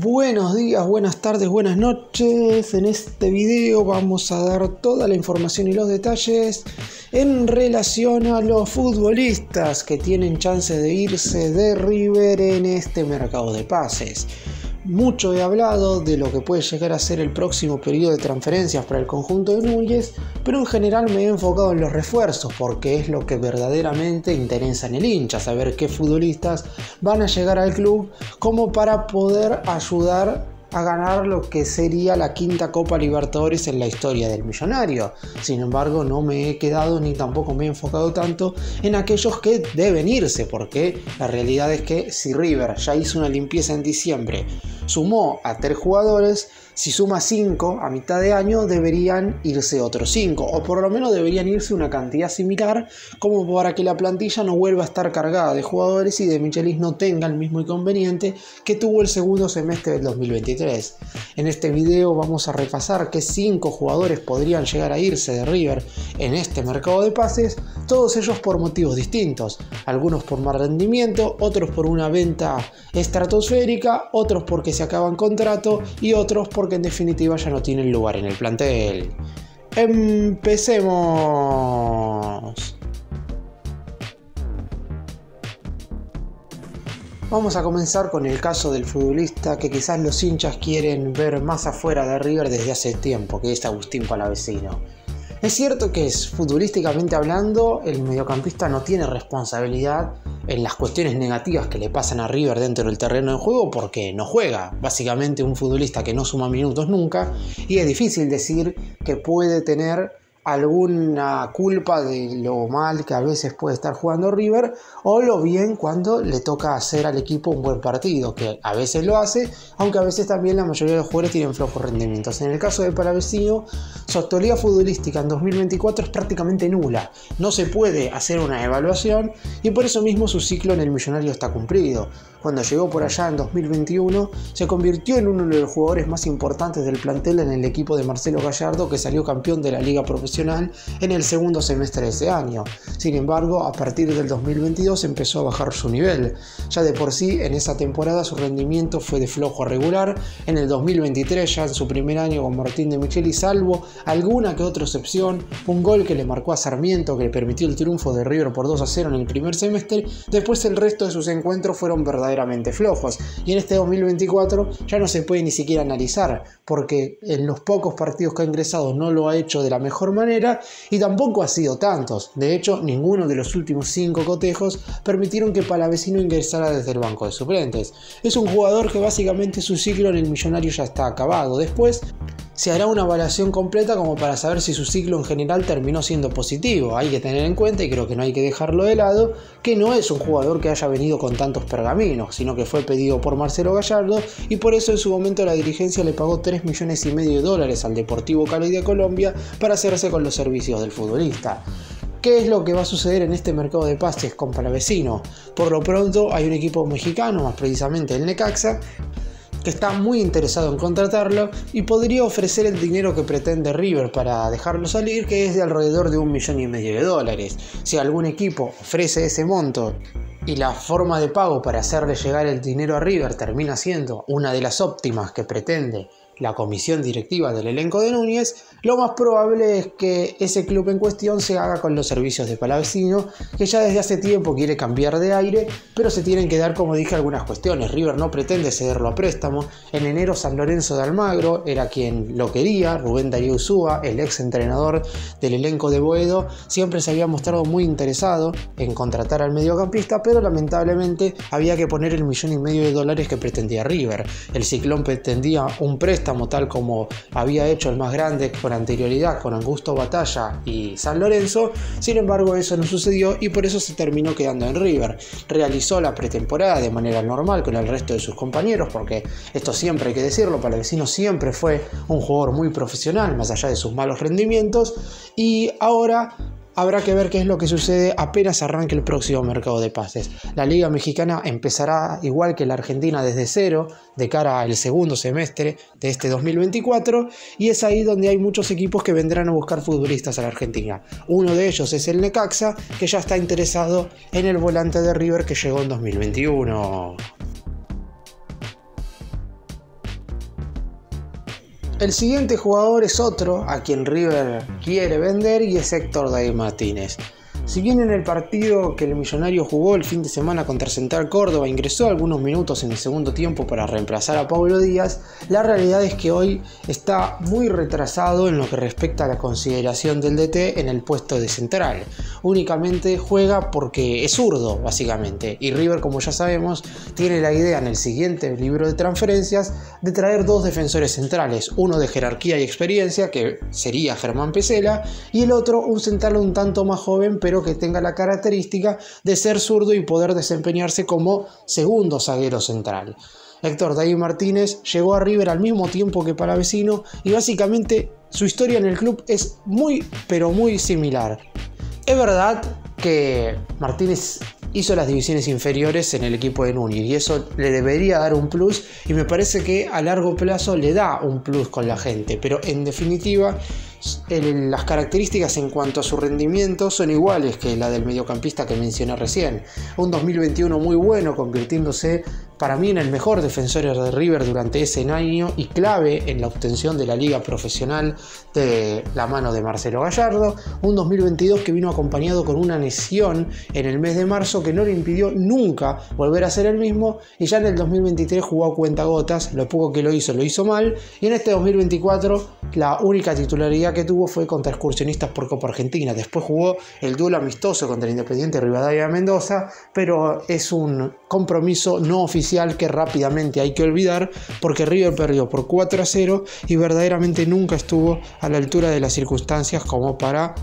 Buenos días, buenas tardes, buenas noches. En este video vamos a dar toda la información y los detalles en relación a los futbolistas que tienen chance de irse de River en este mercado de pases. Mucho he hablado de lo que puede llegar a ser el próximo periodo de transferencias para el conjunto de Núñez, pero en general me he enfocado en los refuerzos porque es lo que verdaderamente interesa en el hincha, saber qué futbolistas van a llegar al club como para poder ayudar a ganar lo que sería la quinta Copa Libertadores en la historia del millonario. Sin embargo, no me he quedado ni tampoco me he enfocado tanto en aquellos que deben irse, porque la realidad es que si River ya hizo una limpieza en diciembre, sumó a tres jugadores, si suma 5 a mitad de año deberían irse otros 5 o por lo menos deberían irse una cantidad similar como para que la plantilla no vuelva a estar cargada de jugadores y de Michelis no tenga el mismo inconveniente que tuvo el segundo semestre del 2023. En este video vamos a repasar qué 5 jugadores podrían llegar a irse de River en este mercado de pases, todos ellos por motivos distintos, algunos por mal rendimiento, otros por una venta estratosférica, otros porque se acaban contrato y otros por que en definitiva ya no tienen lugar en el plantel. Empecemos. Vamos a comenzar con el caso del futbolista que quizás los hinchas quieren ver más afuera de River desde hace tiempo, que es Agustín Palavecino. Es cierto que es futbolísticamente hablando, el mediocampista no tiene responsabilidad en las cuestiones negativas que le pasan a River dentro del terreno de juego porque no juega. Básicamente un futbolista que no suma minutos nunca y es difícil decir que puede tener alguna culpa de lo mal que a veces puede estar jugando River o lo bien cuando le toca hacer al equipo un buen partido, que a veces lo hace, aunque a veces también la mayoría de los jugadores tienen flojos rendimientos. En el caso de Palavecino, su actualidad futbolística en 2024 es prácticamente nula, no se puede hacer una evaluación y por eso mismo su ciclo en el millonario está cumplido. Cuando llegó por allá en 2021, se convirtió en uno de los jugadores más importantes del plantel en el equipo de Marcelo Gallardo, que salió campeón de la liga profesional en el segundo semestre de ese año. Sin embargo, a partir del 2022 empezó a bajar su nivel. Ya de por sí, en esa temporada su rendimiento fue de flojo a regular. En el 2023, ya en su primer año con Martín de Micheli, salvo alguna que otra excepción, un gol que le marcó a Sarmiento que le permitió el triunfo de River por 2 a 0 en el primer semestre, después el resto de sus encuentros fueron verdaderamente flojos. Y en este 2024 ya no se puede ni siquiera analizar, porque en los pocos partidos que ha ingresado no lo ha hecho de la mejor manera y tampoco ha sido tantos. De hecho, ninguno de los últimos cinco cotejos permitieron que Palavecino ingresara desde el banco de suplentes. Es un jugador que básicamente su ciclo en el millonario ya está acabado. Después se hará una evaluación completa como para saber si su ciclo en general terminó siendo positivo. Hay que tener en cuenta, y creo que no hay que dejarlo de lado, que no es un jugador que haya venido con tantos pergaminos, sino que fue pedido por Marcelo Gallardo y por eso en su momento la dirigencia le pagó 3 millones y medio de dólares al Deportivo Cali de Colombia para hacerse con los servicios del futbolista. ¿Qué es lo que va a suceder en este mercado de pases con Palavecino? Por lo pronto hay un equipo mexicano, más precisamente el Necaxa, que está muy interesado en contratarlo y podría ofrecer el dinero que pretende River para dejarlo salir, que es de alrededor de un millón y medio de dólares. Si algún equipo ofrece ese monto y la forma de pago para hacerle llegar el dinero a River termina siendo una de las óptimas que pretende la comisión directiva del elenco de Núñez, lo más probable es que ese club en cuestión se haga con los servicios de Palavecino, que ya desde hace tiempo quiere cambiar de aire, pero se tienen que dar, como dije, algunas cuestiones. River no pretende cederlo a préstamo. En enero San Lorenzo de Almagro era quien lo quería, Rubén Darío Usúa, el ex entrenador del elenco de Boedo, siempre se había mostrado muy interesado en contratar al mediocampista, pero lamentablemente había que poner el millón y medio de dólares que pretendía River. El Ciclón pretendía un tal como había hecho el más grande con anterioridad con Augusto Batalla y San Lorenzo, sin embargo eso no sucedió y por eso se terminó quedando en River. Realizó la pretemporada de manera normal con el resto de sus compañeros, porque esto siempre hay que decirlo, para el vecino siempre fue un jugador muy profesional, más allá de sus malos rendimientos, y ahora Habrá que ver qué es lo que sucede apenas arranque el próximo mercado de pases. La Liga Mexicana empezará igual que la Argentina desde cero de cara al segundo semestre de este 2024 y es ahí donde hay muchos equipos que vendrán a buscar futbolistas a la Argentina. Uno de ellos es el Necaxa que ya está interesado en el volante de River que llegó en 2021. El siguiente jugador es otro a quien River quiere vender y es Héctor Day Martínez. Si bien en el partido que el millonario jugó el fin de semana contra Central Córdoba ingresó algunos minutos en el segundo tiempo para reemplazar a Pablo Díaz, la realidad es que hoy está muy retrasado en lo que respecta a la consideración del DT en el puesto de central. Únicamente juega porque es zurdo, básicamente, y River, como ya sabemos, tiene la idea en el siguiente libro de transferencias de traer dos defensores centrales, uno de jerarquía y experiencia, que sería Germán Pesela, y el otro un central un tanto más joven, pero que tenga la característica de ser zurdo y poder desempeñarse como segundo zaguero central. Héctor David Martínez llegó a River al mismo tiempo que Palavecino y básicamente su historia en el club es muy pero muy similar. Es verdad que Martínez hizo las divisiones inferiores en el equipo de Núñez y eso le debería dar un plus y me parece que a largo plazo le da un plus con la gente, pero en definitiva las características en cuanto a su rendimiento son iguales que la del mediocampista que mencioné recién. Un 2021 muy bueno, convirtiéndose para mí en el mejor defensor de River durante ese año y clave en la obtención de la liga profesional de la mano de Marcelo Gallardo. Un 2022 que vino acompañado con una lesión en el mes de marzo que no le impidió nunca volver a ser el mismo y ya en el 2023 jugó a cuenta gotas, lo poco que lo hizo lo hizo mal y en este 2024 la única titularidad que tuvo fue contra excursionistas por Copa Argentina. Después jugó el duelo amistoso contra el Independiente Rivadavia Mendoza, pero es un compromiso no oficial que rápidamente hay que olvidar porque River perdió por 4 a 0 y verdaderamente nunca estuvo a la altura de las circunstancias como para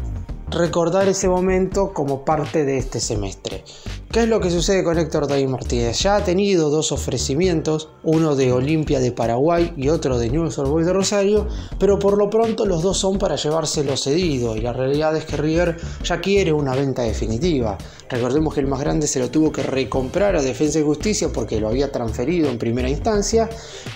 recordar ese momento como parte de este semestre. ¿Qué es lo que sucede con Héctor David Martínez? Ya ha tenido dos ofrecimientos, uno de Olimpia de Paraguay y otro de Newell's Old Boys de Rosario, pero por lo pronto los dos son para llevárselo cedido y la realidad es que River ya quiere una venta definitiva. Recordemos que el más grande se lo tuvo que recomprar a Defensa y Justicia porque lo había transferido en primera instancia,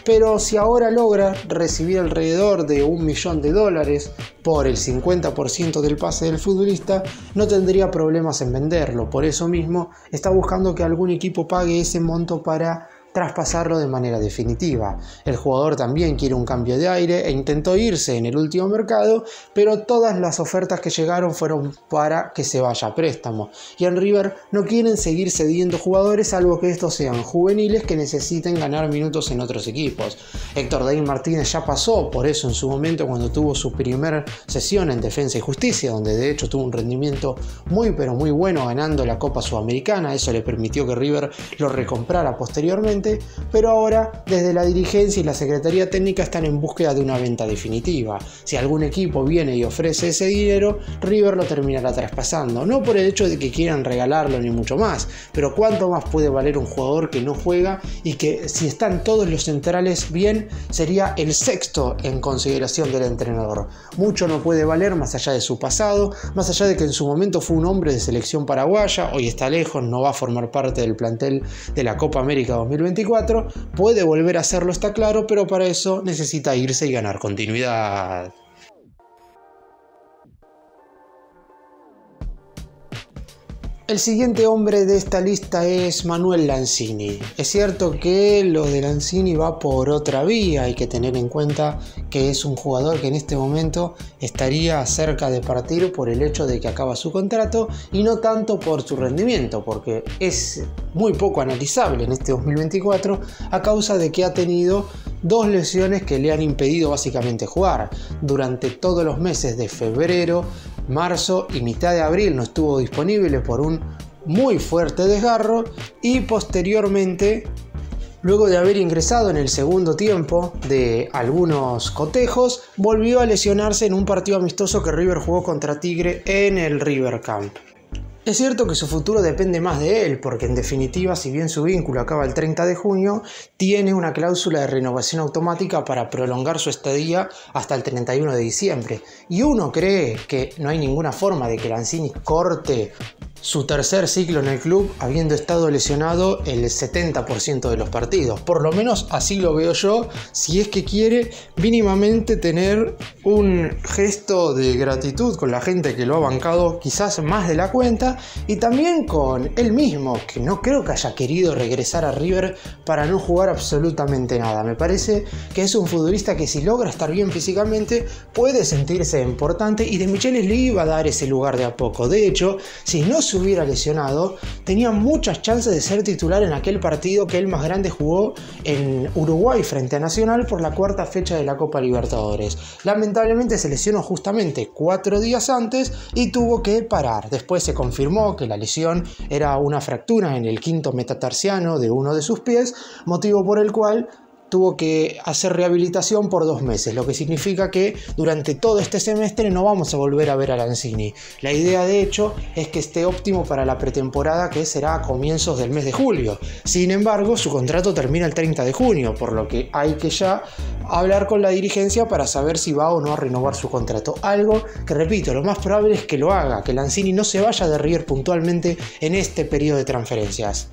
pero si ahora logra recibir alrededor de un millón de dólares por el 50% del pase del futbolista, no tendría problemas en venderlo. Por eso mismo está buscando que algún equipo pague ese monto para traspasarlo de manera definitiva. El jugador también quiere un cambio de aire e intentó irse en el último mercado, pero todas las ofertas que llegaron fueron para que se vaya a préstamo. Y en River no quieren seguir cediendo jugadores salvo que estos sean juveniles que necesiten ganar minutos en otros equipos. Héctor David Martínez ya pasó por eso en su momento cuando tuvo su primera sesión en Defensa y Justicia, donde de hecho tuvo un rendimiento muy pero muy bueno ganando la Copa Sudamericana. Eso le permitió que River lo recomprara posteriormente pero ahora desde la dirigencia y la Secretaría Técnica están en búsqueda de una venta definitiva. Si algún equipo viene y ofrece ese dinero, River lo terminará traspasando. No por el hecho de que quieran regalarlo ni mucho más, pero cuánto más puede valer un jugador que no juega y que si están todos los centrales bien, sería el sexto en consideración del entrenador. Mucho no puede valer más allá de su pasado, más allá de que en su momento fue un hombre de selección paraguaya, hoy está lejos, no va a formar parte del plantel de la Copa América 2020 puede volver a hacerlo, está claro, pero para eso necesita irse y ganar continuidad. El siguiente hombre de esta lista es Manuel Lanzini. Es cierto que lo de Lanzini va por otra vía, hay que tener en cuenta que es un jugador que en este momento estaría cerca de partir por el hecho de que acaba su contrato y no tanto por su rendimiento, porque es muy poco analizable en este 2024 a causa de que ha tenido dos lesiones que le han impedido básicamente jugar. Durante todos los meses de febrero, marzo y mitad de abril no estuvo disponible por un muy fuerte desgarro y posteriormente Luego de haber ingresado en el segundo tiempo de algunos cotejos, volvió a lesionarse en un partido amistoso que River jugó contra Tigre en el River Camp. Es cierto que su futuro depende más de él, porque en definitiva, si bien su vínculo acaba el 30 de junio, tiene una cláusula de renovación automática para prolongar su estadía hasta el 31 de diciembre. Y uno cree que no hay ninguna forma de que Lanzini corte su tercer ciclo en el club habiendo estado lesionado el 70% de los partidos. Por lo menos así lo veo yo, si es que quiere mínimamente tener un gesto de gratitud con la gente que lo ha bancado quizás más de la cuenta y también con él mismo, que no creo que haya querido regresar a River para no jugar absolutamente nada. Me parece que es un futbolista que si logra estar bien físicamente puede sentirse importante y de Michelis le iba a dar ese lugar de a poco. De hecho, si no se hubiera lesionado, tenía muchas chances de ser titular en aquel partido que el más grande jugó en Uruguay frente a Nacional por la cuarta fecha de la Copa Libertadores. Lamentablemente se lesionó justamente cuatro días antes y tuvo que parar. Después se confirmó que la lesión era una fractura en el quinto metatarsiano de uno de sus pies, motivo por el cual tuvo que hacer rehabilitación por dos meses, lo que significa que durante todo este semestre no vamos a volver a ver a Lanzini. La idea de hecho es que esté óptimo para la pretemporada que será a comienzos del mes de julio. Sin embargo, su contrato termina el 30 de junio, por lo que hay que ya hablar con la dirigencia para saber si va o no a renovar su contrato. Algo que repito, lo más probable es que lo haga, que Lanzini no se vaya de River puntualmente en este periodo de transferencias.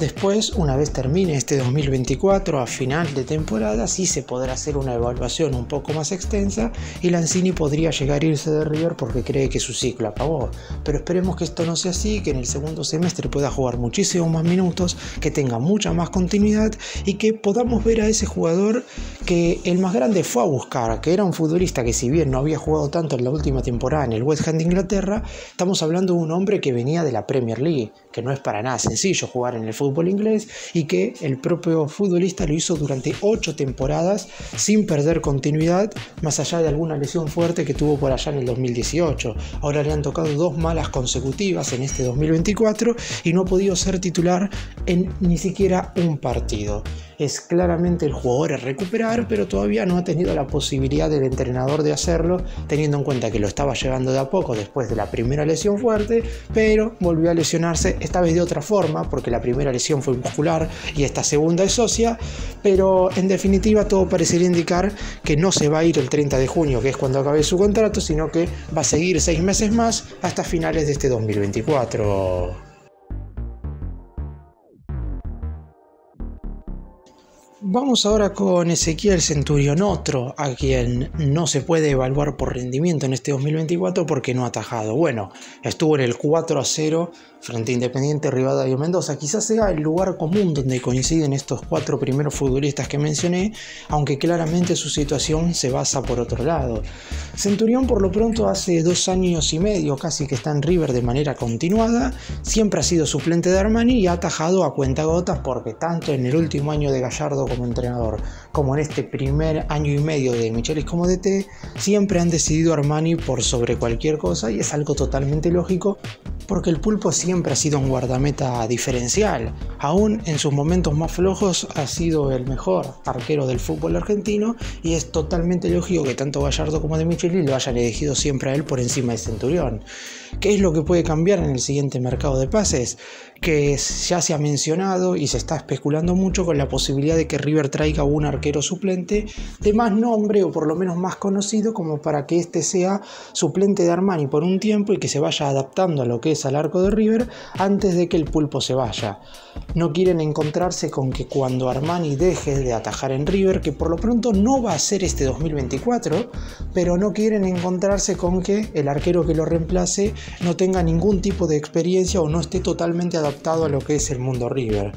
Después, una vez termine este 2024, a final de temporada, sí se podrá hacer una evaluación un poco más extensa y Lanzini podría llegar a irse de River porque cree que su ciclo acabó. Pero esperemos que esto no sea así, que en el segundo semestre pueda jugar muchísimo más minutos, que tenga mucha más continuidad y que podamos ver a ese jugador que el más grande fue a buscar, que era un futbolista que si bien no había jugado tanto en la última temporada en el West Ham de Inglaterra, estamos hablando de un hombre que venía de la Premier League, que no es para nada sencillo jugar en el fútbol inglés y que el propio futbolista lo hizo durante ocho temporadas sin perder continuidad, más allá de alguna lesión fuerte que tuvo por allá en el 2018. Ahora le han tocado dos malas consecutivas en este 2024 y no ha podido ser titular en ni siquiera un partido es claramente el jugador a recuperar, pero todavía no ha tenido la posibilidad del entrenador de hacerlo, teniendo en cuenta que lo estaba llevando de a poco después de la primera lesión fuerte, pero volvió a lesionarse, esta vez de otra forma, porque la primera lesión fue muscular y esta segunda es socia, pero en definitiva todo parecería indicar que no se va a ir el 30 de junio, que es cuando acabe su contrato, sino que va a seguir seis meses más hasta finales de este 2024. Vamos ahora con Ezequiel Centurión, otro a quien no se puede evaluar por rendimiento en este 2024 porque no ha atajado. Bueno, estuvo en el 4 a 0 frente a Independiente Rivadavia Mendoza. Quizás sea el lugar común donde coinciden estos cuatro primeros futbolistas que mencioné, aunque claramente su situación se basa por otro lado. Centurión por lo pronto hace dos años y medio casi que está en River de manera continuada, siempre ha sido suplente de Armani y ha atajado a cuenta gotas porque tanto en el último año de Gallardo como entrenador, como en este primer año y medio de Michelis como DT, siempre han decidido Armani por sobre cualquier cosa y es algo totalmente lógico porque el pulpo siempre ha sido un guardameta diferencial. Aún en sus momentos más flojos ha sido el mejor arquero del fútbol argentino y es totalmente lógico que tanto Gallardo como de Micheli lo hayan elegido siempre a él por encima de Centurión. ¿Qué es lo que puede cambiar en el siguiente mercado de pases? Que ya se ha mencionado y se está especulando mucho con la posibilidad de que River traiga un arquero suplente de más nombre o por lo menos más conocido como para que este sea suplente de Armani por un tiempo y que se vaya adaptando a lo que es al arco de River antes de que el pulpo se vaya. No quieren encontrarse con que cuando Armani deje de atajar en River, que por lo pronto no va a ser este 2024, pero no quieren encontrarse con que el arquero que lo reemplace no tenga ningún tipo de experiencia o no esté totalmente adaptado a lo que es el mundo River.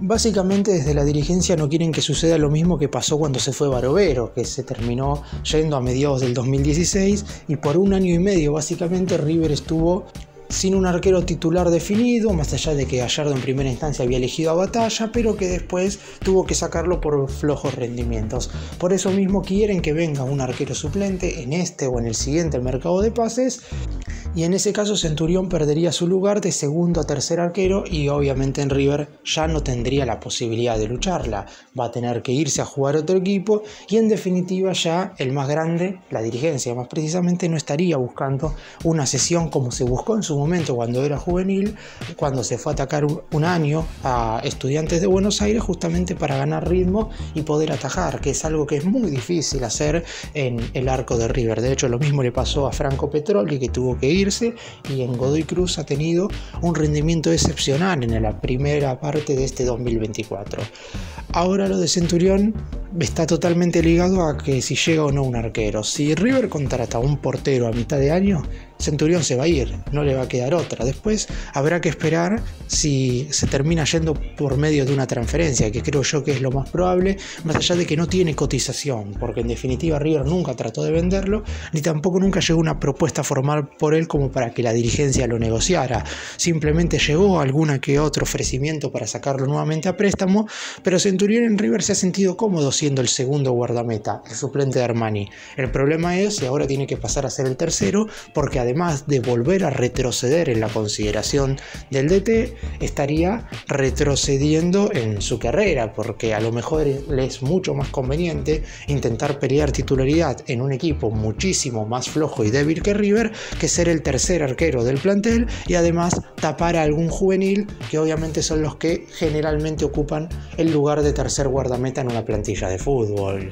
Básicamente desde la dirigencia no quieren que suceda lo mismo que pasó cuando se fue Barovero, que se terminó yendo a mediados del 2016 y por un año y medio básicamente River estuvo sin un arquero titular definido, más allá de que Gallardo en primera instancia había elegido a Batalla, pero que después tuvo que sacarlo por flojos rendimientos. Por eso mismo quieren que venga un arquero suplente en este o en el siguiente mercado de pases y en ese caso Centurión perdería su lugar de segundo a tercer arquero y obviamente en River ya no tendría la posibilidad de lucharla, va a tener que irse a jugar otro equipo y en definitiva ya el más grande, la dirigencia más precisamente, no estaría buscando una sesión como se buscó en su momento cuando era juvenil, cuando se fue a atacar un año a estudiantes de Buenos Aires justamente para ganar ritmo y poder atajar, que es algo que es muy difícil hacer en el arco de River. De hecho lo mismo le pasó a Franco Petroli que tuvo que ir irse y en Godoy Cruz ha tenido un rendimiento excepcional en la primera parte de este 2024. Ahora lo de Centurión está totalmente ligado a que si llega o no un arquero. Si River contrata un portero a mitad de año, Centurión se va a ir, no le va a quedar otra. Después habrá que esperar si se termina yendo por medio de una transferencia, que creo yo que es lo más probable, más allá de que no tiene cotización, porque en definitiva River nunca trató de venderlo, ni tampoco nunca llegó una propuesta formal por él como para que la dirigencia lo negociara. Simplemente llegó alguna que otro ofrecimiento para sacarlo nuevamente a préstamo, pero Centurión en River se ha sentido cómodo siendo el segundo guardameta, el suplente de Armani. El problema es que ahora tiene que pasar a ser el tercero, porque además de volver a retroceder en la consideración del DT, estaría retrocediendo en su carrera, porque a lo mejor le es mucho más conveniente intentar pelear titularidad en un equipo muchísimo más flojo y débil que River que ser el tercer arquero del plantel y además tapar a algún juvenil que obviamente son los que generalmente ocupan el lugar de tercer guardameta en una plantilla de fútbol.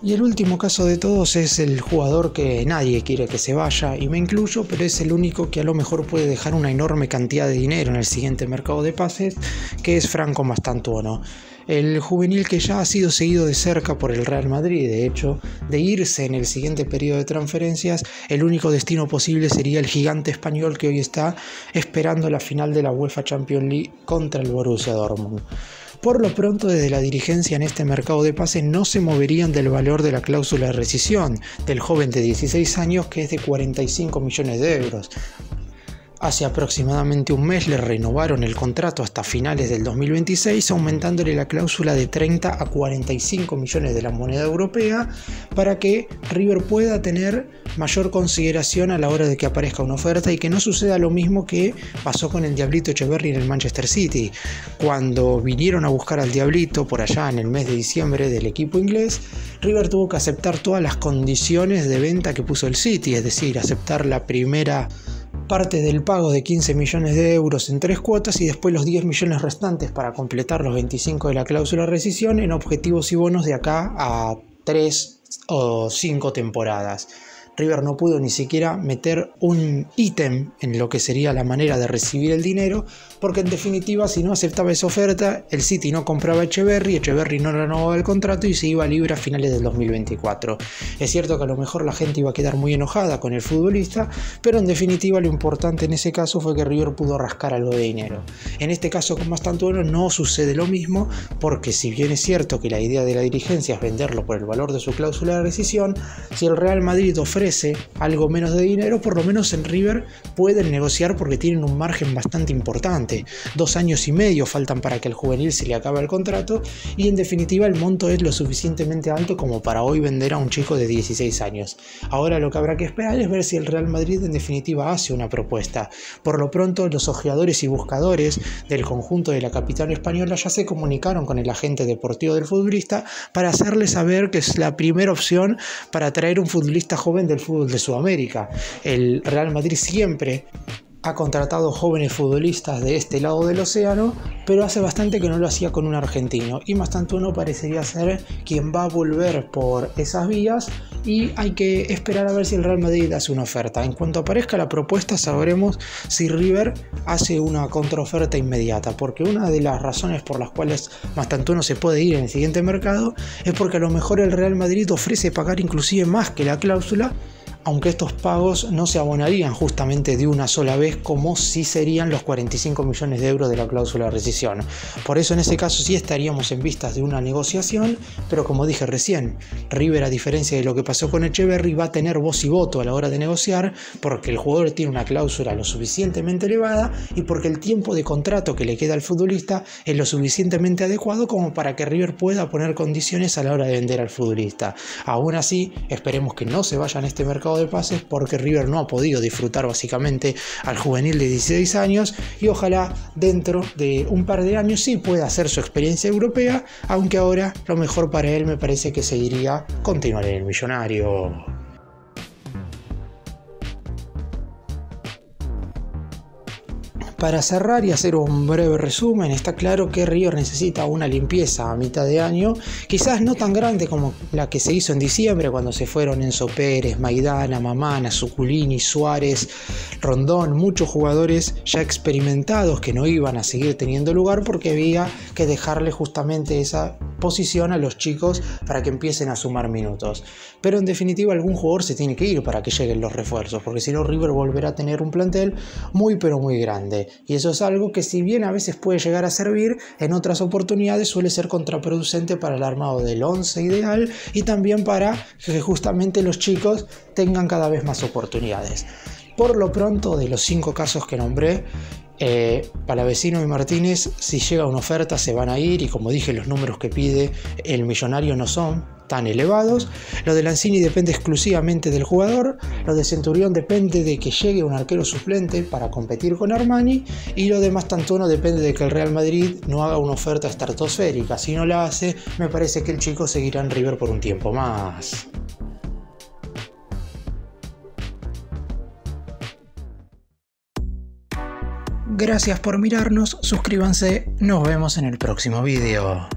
Y el último caso de todos es el jugador que nadie quiere que se vaya, y me incluyo, pero es el único que a lo mejor puede dejar una enorme cantidad de dinero en el siguiente mercado de pases, que es Franco Mastantuono. El juvenil que ya ha sido seguido de cerca por el Real Madrid, de hecho, de irse en el siguiente periodo de transferencias, el único destino posible sería el gigante español que hoy está esperando la final de la UEFA Champions League contra el Borussia Dortmund. Por lo pronto, desde la dirigencia en este mercado de pases no se moverían del valor de la cláusula de rescisión del joven de 16 años que es de 45 millones de euros. Hace aproximadamente un mes le renovaron el contrato hasta finales del 2026, aumentándole la cláusula de 30 a 45 millones de la moneda europea para que River pueda tener mayor consideración a la hora de que aparezca una oferta y que no suceda lo mismo que pasó con el Diablito Echeverry en el Manchester City. Cuando vinieron a buscar al Diablito por allá en el mes de diciembre del equipo inglés, River tuvo que aceptar todas las condiciones de venta que puso el City, es decir, aceptar la primera parte del pago de 15 millones de euros en tres cuotas y después los 10 millones restantes para completar los 25 de la cláusula de rescisión en objetivos y bonos de acá a 3 o 5 temporadas. River no pudo ni siquiera meter un ítem en lo que sería la manera de recibir el dinero, porque en definitiva si no aceptaba esa oferta, el City no compraba a Echeverry, Echeverry no renovaba el contrato y se iba libre a finales del 2024. Es cierto que a lo mejor la gente iba a quedar muy enojada con el futbolista, pero en definitiva lo importante en ese caso fue que River pudo rascar algo de dinero. En este caso con Mastantuono no sucede lo mismo, porque si bien es cierto que la idea de la dirigencia es venderlo por el valor de su cláusula de rescisión, si el Real Madrid ofrece algo menos de dinero, por lo menos en River pueden negociar porque tienen un margen bastante importante. Dos años y medio faltan para que el juvenil se le acabe el contrato y en definitiva el monto es lo suficientemente alto como para hoy vender a un chico de 16 años. Ahora lo que habrá que esperar es ver si el Real Madrid en definitiva hace una propuesta. Por lo pronto los ojeadores y buscadores del conjunto de la capital española ya se comunicaron con el agente deportivo del futbolista para hacerle saber que es la primera opción para traer un futbolista joven del fútbol de Sudamérica. El Real Madrid siempre ha contratado jóvenes futbolistas de este lado del océano, pero hace bastante que no lo hacía con un argentino. Y más tanto no parecería ser quien va a volver por esas vías y hay que esperar a ver si el Real Madrid hace una oferta. En cuanto aparezca la propuesta sabremos si River hace una contraoferta inmediata, porque una de las razones por las cuales no se puede ir en el siguiente mercado es porque a lo mejor el Real Madrid ofrece pagar inclusive más que la cláusula aunque estos pagos no se abonarían justamente de una sola vez como si serían los 45 millones de euros de la cláusula de rescisión. Por eso en ese caso sí estaríamos en vistas de una negociación, pero como dije recién, River a diferencia de lo que pasó con Echeverry va a tener voz y voto a la hora de negociar porque el jugador tiene una cláusula lo suficientemente elevada y porque el tiempo de contrato que le queda al futbolista es lo suficientemente adecuado como para que River pueda poner condiciones a la hora de vender al futbolista. Aún así, esperemos que no se vaya en este mercado de pases porque River no ha podido disfrutar básicamente al juvenil de 16 años y ojalá dentro de un par de años sí pueda hacer su experiencia europea, aunque ahora lo mejor para él me parece que seguiría continuar en el millonario. Para cerrar y hacer un breve resumen, está claro que River necesita una limpieza a mitad de año, quizás no tan grande como la que se hizo en diciembre cuando se fueron Enzo Pérez, Maidana, Mamana, Suculini, Suárez, Rondón, muchos jugadores ya experimentados que no iban a seguir teniendo lugar porque había que dejarle justamente esa posición a los chicos para que empiecen a sumar minutos. Pero en definitiva algún jugador se tiene que ir para que lleguen los refuerzos, porque si no River volverá a tener un plantel muy pero muy grande. Y eso es algo que si bien a veces puede llegar a servir, en otras oportunidades suele ser contraproducente para el armado del 11 ideal y también para que justamente los chicos tengan cada vez más oportunidades. Por lo pronto, de los cinco casos que nombré, eh, Palavecino y Martínez, si llega una oferta, se van a ir y como dije, los números que pide el millonario no son tan elevados. Lo de Lanzini depende exclusivamente del jugador. Lo de Centurión depende de que llegue un arquero suplente para competir con Armani. Y lo de Mastantuono depende de que el Real Madrid no haga una oferta estratosférica. Si no la hace, me parece que el chico seguirá en River por un tiempo más. Gracias por mirarnos, suscríbanse, nos vemos en el próximo video.